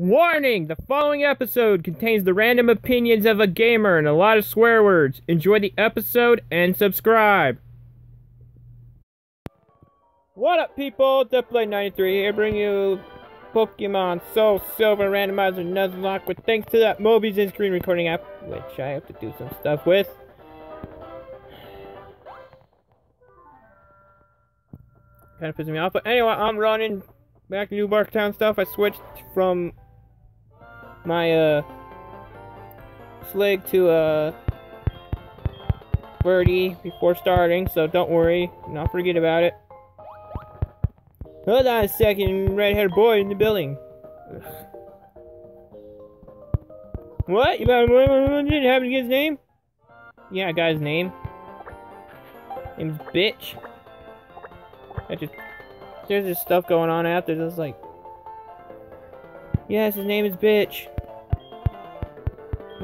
Warning! The following episode contains the random opinions of a gamer and a lot of swear words. Enjoy the episode and subscribe. What up, people? Deathblade93 here, bring you Pokemon Soul Silver Randomizer Nuzlocke with thanks to that Mobizen screen recording app, which I have to do some stuff with. Kind of pissing me off, but anyway, I'm running back to New Barktown stuff. I switched from my uh slig to uh birdie before starting, so don't worry, not forget about it. Hold on a second, red-haired boy in the building. What? You about did happen to get his name? Yeah, I got his name. Name's Bitch. I just there's this stuff going on out there that's like Yes, his name is Bitch.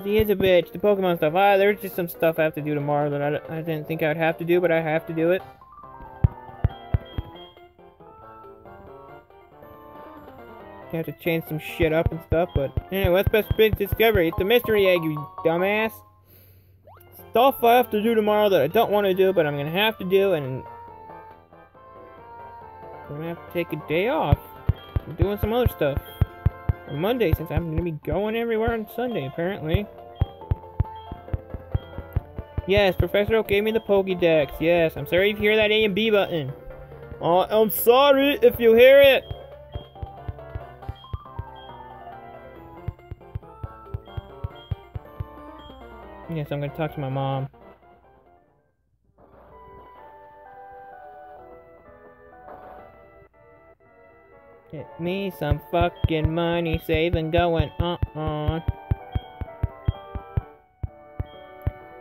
He is a bitch. The Pokemon stuff. Ah, there's just some stuff I have to do tomorrow that I, I didn't think I would have to do, but I have to do it. I have to change some shit up and stuff, but anyway, what's best big discovery? It's a mystery egg, you dumbass. Stuff I have to do tomorrow that I don't want to do, but I'm gonna have to do, and I'm gonna have to take a day off. I'm doing some other stuff on Monday since I'm going to be going everywhere on Sunday, apparently. Yes, Professor Oak gave me the Pokédex. Yes, I'm sorry if you hear that A and B button. I'm sorry if you hear it. Yes, I'm going to talk to my mom. Get me some fucking money saving going on.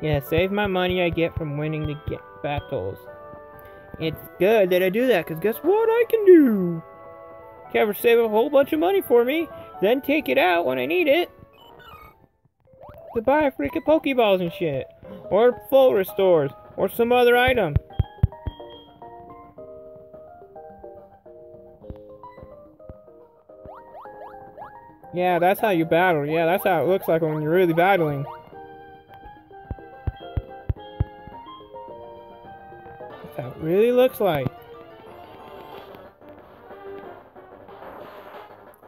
Yeah, save my money I get from winning the battles. It's good that I do that, because guess what I can do? Cover save a whole bunch of money for me, then take it out when I need it. To buy freaking Pokeballs and shit. Or full restores. Or some other item. Yeah, that's how you battle. Yeah, that's how it looks like when you're really battling. That's how it really looks like.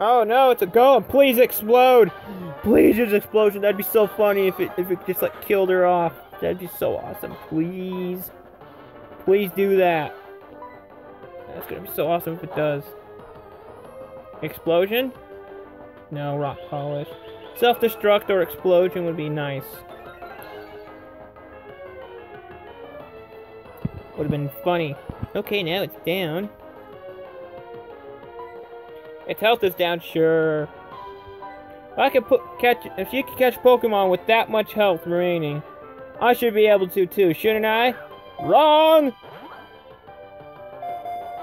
Oh no, it's a golem! Please explode! Please use explosion. That'd be so funny if it if it just like killed her off. That'd be so awesome. Please. Please do that. That's gonna be so awesome if it does. Explosion? No, rock polish. Self-destruct or explosion would be nice. Would have been funny. Okay, now it's down. Its health is down, sure. I could put catch if you could catch Pokemon with that much health remaining, I should be able to too, shouldn't I? Wrong!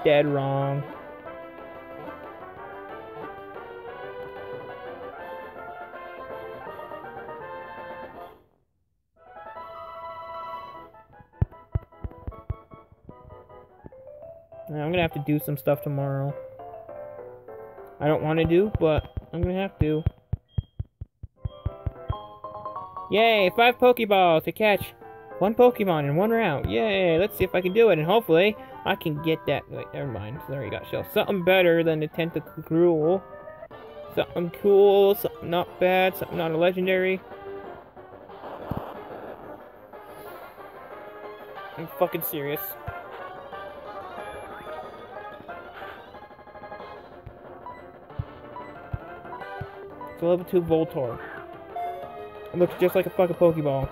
Dead wrong. I'm gonna have to do some stuff tomorrow. I don't want to do, but I'm gonna have to. Yay! Five Pokeballs to catch one Pokemon in one round. Yay! Let's see if I can do it, and hopefully I can get that. Wait, never mind. There you got shell. Something better than the Tentacruel. Something cool, something not bad, something not a legendary. I'm fucking serious. Level 2 Voltorb. It looks just like a fucking Pokeball.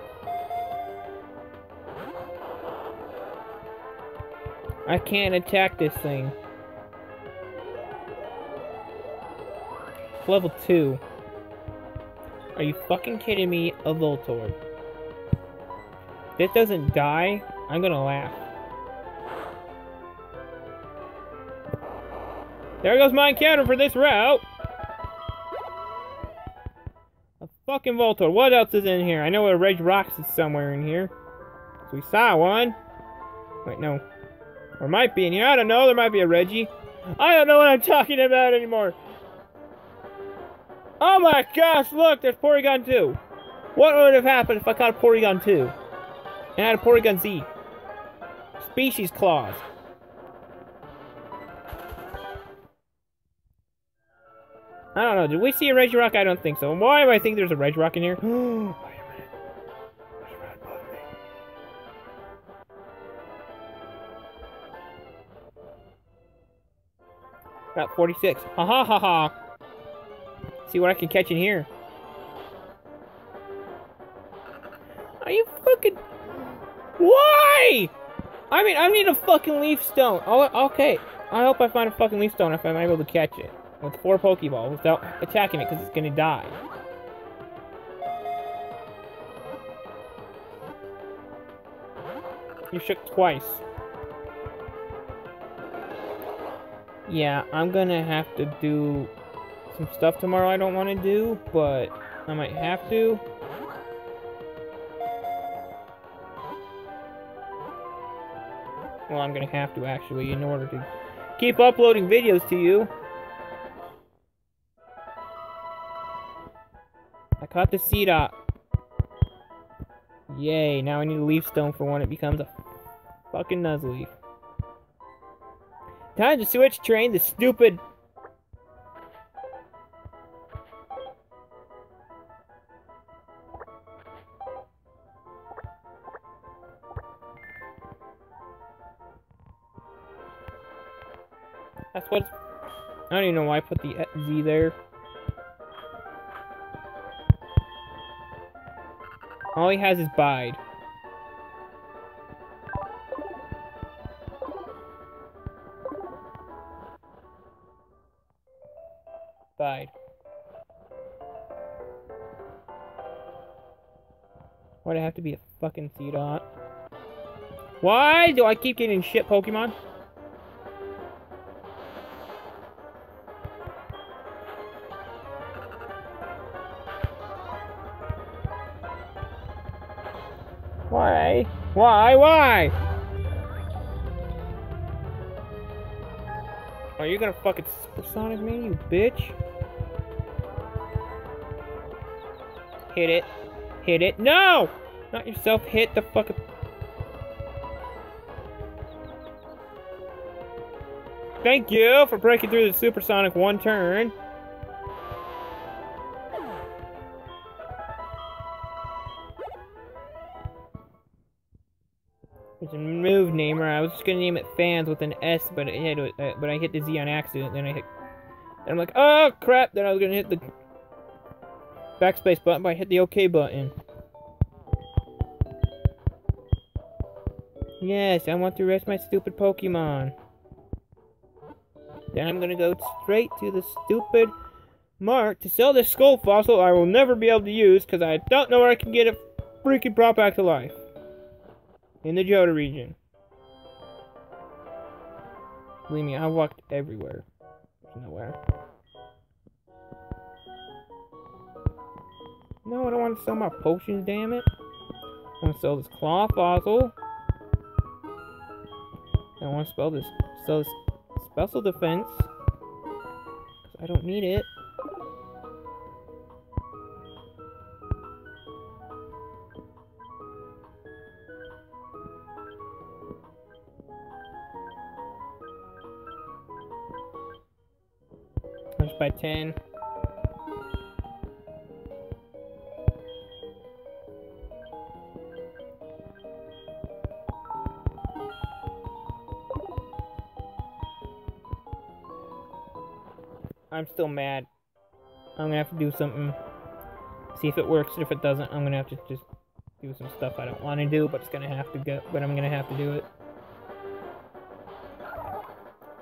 I can't attack this thing. Level 2. Are you fucking kidding me? A Voltorb. It doesn't die, I'm gonna laugh. There goes my encounter for this route! Fucking Voltorb. What else is in here? I know a Regirock is somewhere in here. So we saw one. Wait, no. Or might be in here. I don't know. There might be a Reggie. I don't know what I'm talking about anymore. Oh my gosh, look, there's Porygon 2. What would have happened if I caught a Porygon 2? And I had a Porygon Z. Species clause. I don't know. Did we see a Regirock? I don't think so. Why do I think there's a Regirock in here? Wait. Got 46. Ha ha ha ha. See what I can catch in here. Are you fucking... Why? I mean, I need a fucking leaf stone. Oh, okay. I hope I find a fucking leaf stone if I'm able to catch it. With four Pokeballs without attacking it because it's gonna die. You shook twice. Yeah, I'm gonna have to do some stuff tomorrow I don't want to do, but I might have to. Well, I'm gonna have to actually in order to keep uploading videos to you. Caught the Seedot. Yay, now I need a leaf stone for when it becomes a fucking Nuzleaf. Time to switch train the stupid That's what. I don't even know why I put the Z there. All he has is bide. Bide. Why'd it have to be a fucking Seedot? Why do I keep getting shit Pokemon? Why? Why? Are you gonna fucking supersonic me, you bitch? Hit it. Hit it. No! Not yourself. Hit the fucking... Thank you for breaking through the supersonic one turn. Just gonna name it fans with an S, but it hit, uh, but I hit the Z on accident. Then I hit. And I'm like, oh crap! Then I was gonna hit the backspace button, but I hit the OK button. Yes, I want to rest my stupid Pokemon. Then I'm gonna go straight to the stupid mark to sell this skull fossil I will never be able to use because I don't know where I can get it freaking brought back to life in the Johto region. Believe me, I walked everywhere. Nowhere. No, I don't want to sell my potions, damn it. I want to sell this claw fossil. I want to sell this, sell this special defense. I don't need it. By 10. I'm still mad. I'm gonna have to do something. See if it works. If it doesn't, I'm gonna have to just do some stuff I don't want to do, but it's gonna have to go. But I'm gonna have to do it.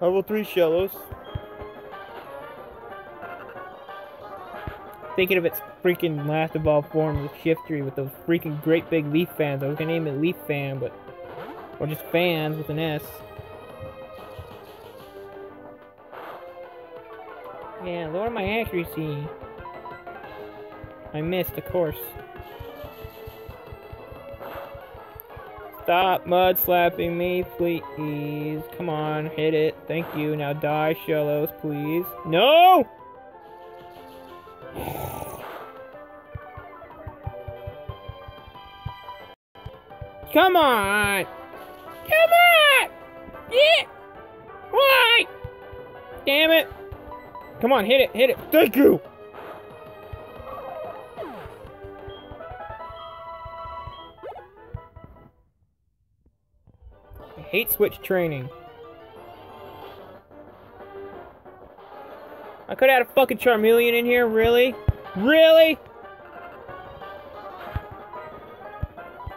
Level 3 Shellos. Thinking of its freaking last evolved form with Shiftry with those freaking great big leaf fans. I was gonna name it Leaf Fan, but or just fans with an S. Yeah, lower my accuracy. I missed, of course. Stop mud slapping me, please. Come on, hit it. Thank you. Now die, Shellos, please. No! Come on! Come on! Yeah! Why? Damn it! Come on, hit it, hit it. Thank you! I hate switch training. I could have had a fucking Charmeleon in here, really? Really?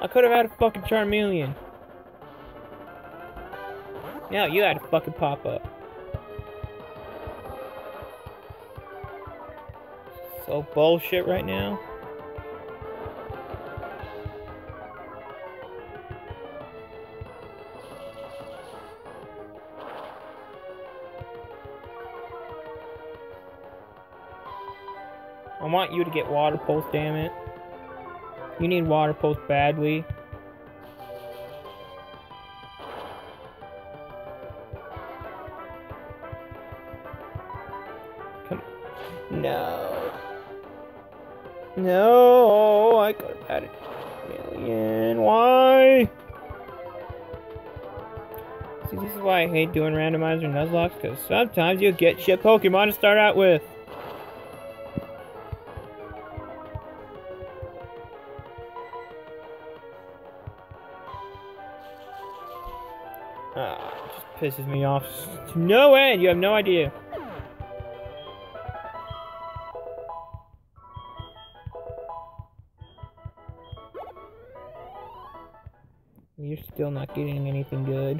I could have had a fucking Charmeleon. Now you had a fucking pop up. So bullshit right now. I want you to get water pulse, damn it. You need water pulse badly. No. No, I could have had a million. Why? See, this is why I hate doing randomizer Nuzlocke, because sometimes you get shit Pokemon to start out with. Pisses me off to no end. You have no idea. You're still not getting anything good.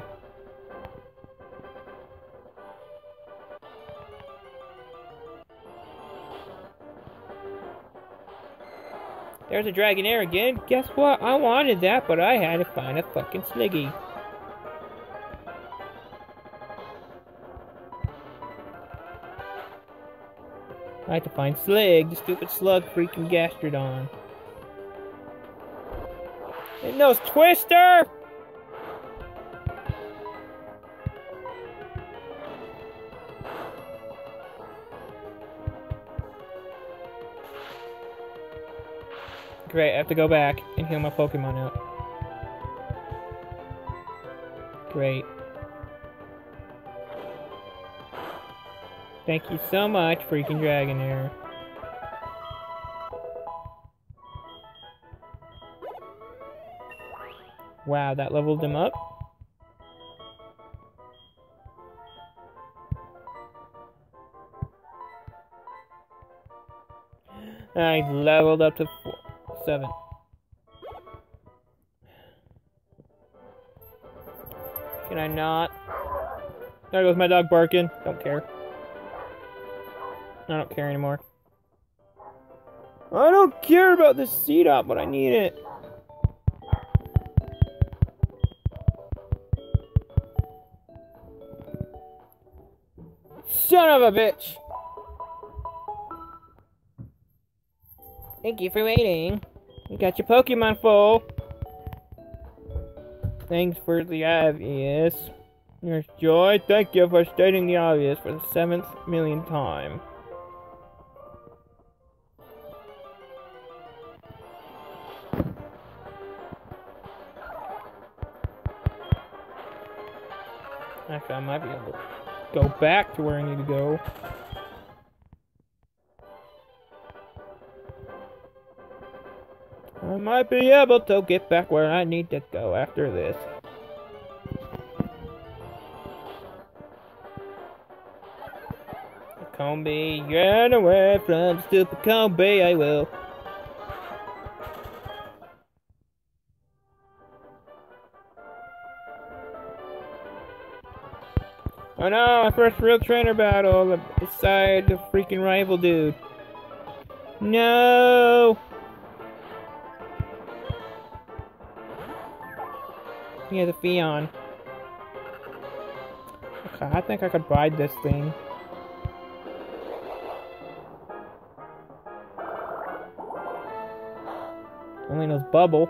There's a Dragonair again. Guess what? I wanted that, but I had to find a fucking Sniggy. I have to find Slig, the stupid slug freaking Gastrodon. And those Twister! Great, I have to go back and heal my Pokemon up. Great. Thank you so much, freaking Dragonair. Wow, that leveled him up. I leveled up to four, seven. Can I not? There goes my dog barking. Don't care. I don't care anymore. I don't care about this Seedot, but I need it. Son of a bitch! Thank you for waiting. You got your Pokemon full. Thanks for the obvious. Nurse Joy, thank you for stating the obvious for the seventh millionth time. Actually, I might be able to go back to where I need to go. I might be able to get back where I need to go after this. Combee, run away from stupid Combee, I will. Oh no, my first real trainer battle beside the freaking rival dude. No! Yeah, the Phione. Okay, I think I could ride this thing. Only knows Bubble.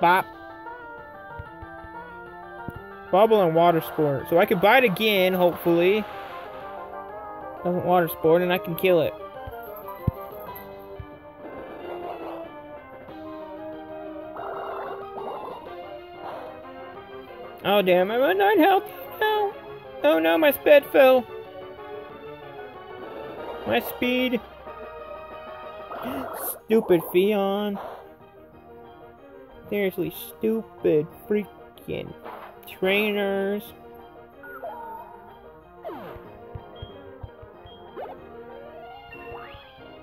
Bop. Bubble and water sport. So I can buy it again, hopefully. Doesn't water sport, and I can kill it. Oh damn, I'm at 9 health now. Oh no, my speed fell. My speed. Stupid Phione. Seriously, stupid freaking trainers.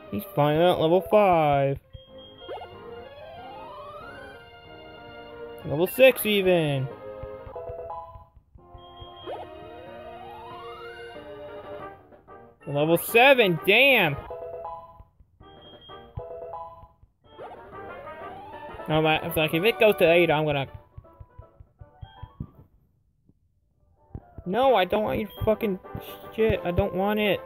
He's finally at level 5. Level 6 even. Level 7, damn! No, but like if it goes to 8, I'm gonna... No, I don't want your fucking shit. I don't want it.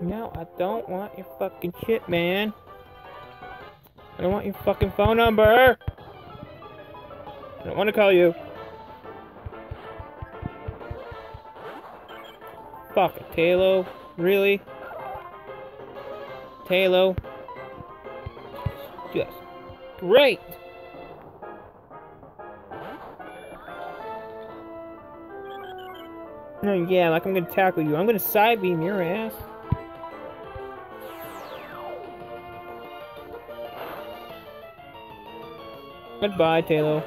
No, I don't want your fucking shit, man. I don't want your fucking phone number. I don't want to call you. Fuck Talo. Really? Talo. Yes. Great! Yeah, like I'm gonna tackle you. I'm gonna side beam your ass. Goodbye, Talo.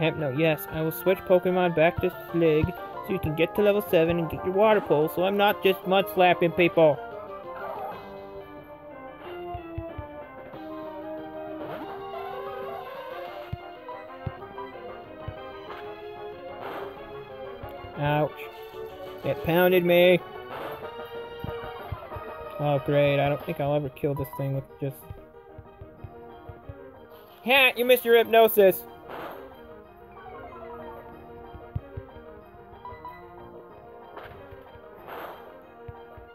Hypno, yes, I will switch Pokemon back to Slig so you can get to level 7 and get your water pulse so I'm not just mud slapping people. Ouch. It pounded me. Oh, great. I don't think I'll ever kill this thing with just... Ha! You missed your hypnosis!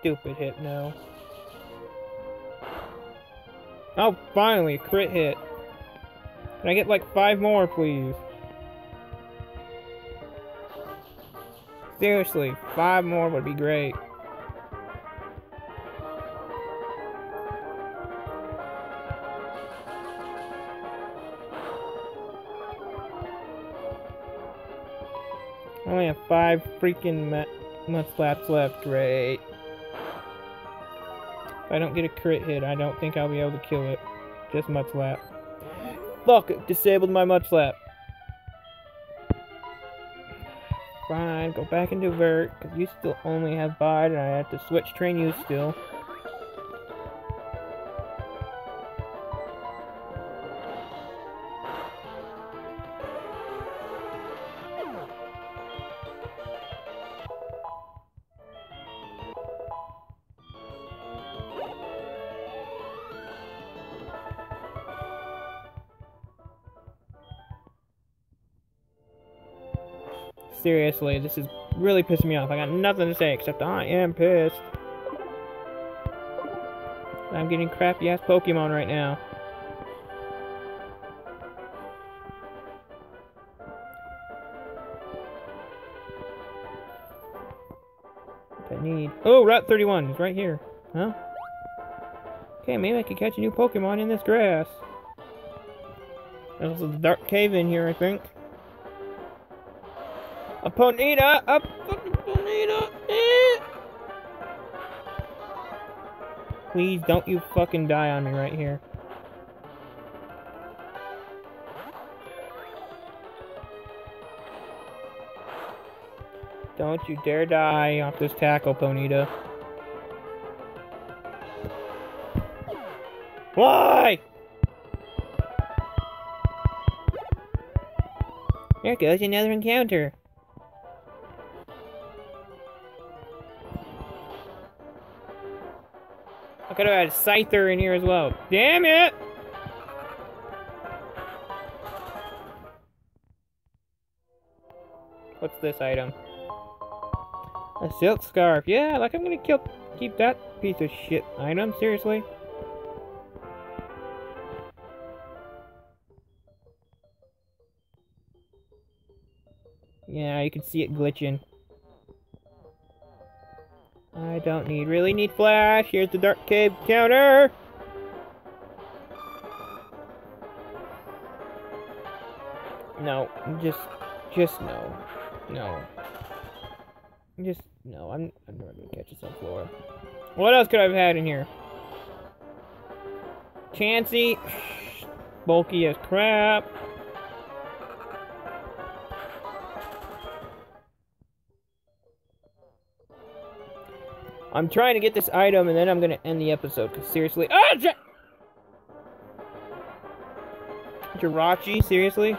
Stupid hypno. Oh, finally, a crit hit. Can I get like five more, please? Seriously, five more would be great. I only have five freaking mud slaps left. Great. If I don't get a crit hit, I don't think I'll be able to kill it. Just mud slap. Fuck disabled my mud slap. Fine, go back into Vert, because you still only have Bide, and I have to switch train you still. Seriously, this is really pissing me off. I got nothing to say except I am pissed. I'm getting crappy ass Pokemon right now. I need. Oh, Route 31 is right here. Huh? Okay, maybe I could catch a new Pokemon in this grass. There's a dark cave in here, I think. A Ponyta! A fucking Ponyta! Eh. Please don't you fucking die on me right here. Don't you dare die off this tackle, Ponyta. Why? There goes another encounter. Could have had a Scyther in here as well. Damn it! What's this item? A silk scarf. Yeah, like I'm gonna kill, keep that piece of shit item. Seriously. Yeah, you can see it glitching. I don't need, really need flash. Here's the dark cave counter. No, just, just no. No. Just, no, I'm, I'm never gonna catch this on floor. What else could I have had in here? Chansey. Bulky as crap. I'm trying to get this item and then I'm gonna end the episode, because seriously- Ah! J Jirachi, seriously?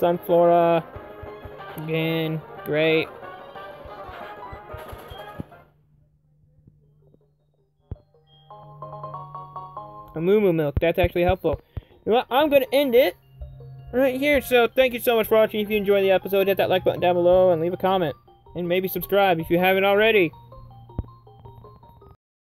Sunflora. Again, great. A Moo Milk, that's actually helpful. I'm going to end it right here. So thank you so much for watching. If you enjoyed the episode, hit that like button down below and leave a comment. And maybe subscribe if you haven't already.